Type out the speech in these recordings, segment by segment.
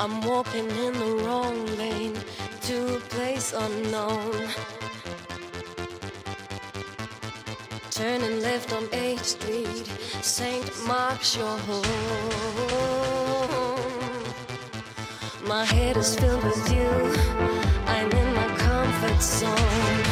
I'm walking in the wrong lane to a place unknown. Turning left on 8th Street, St. Mark's your home. My head is filled with you, I'm in my comfort zone.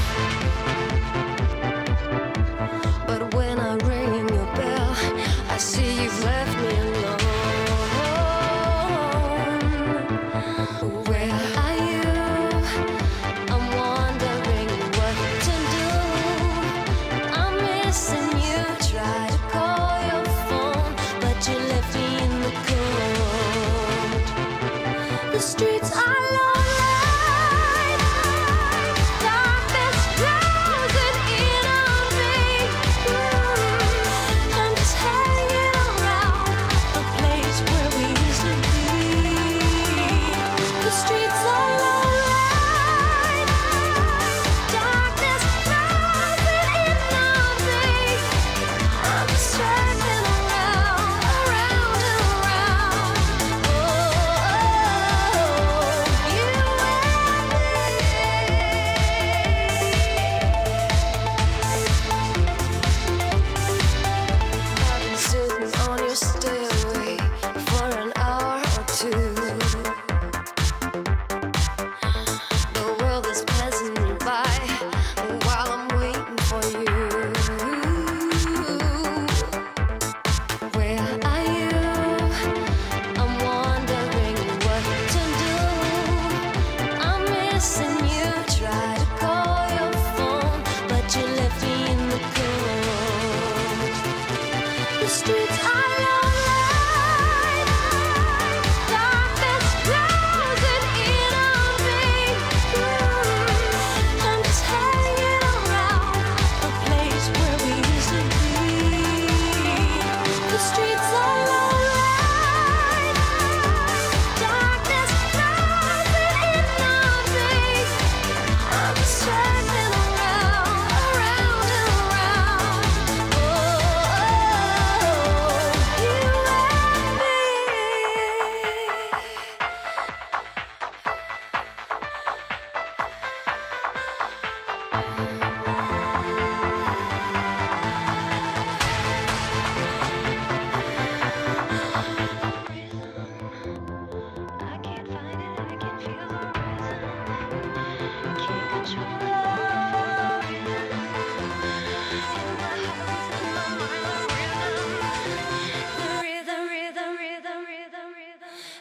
the streets.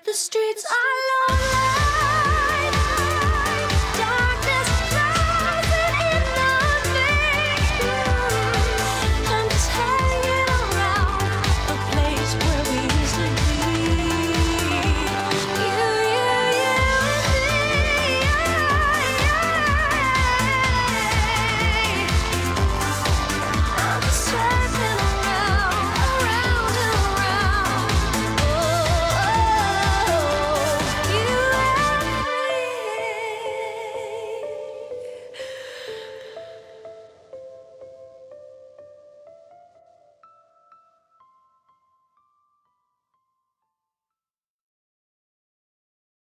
The streets are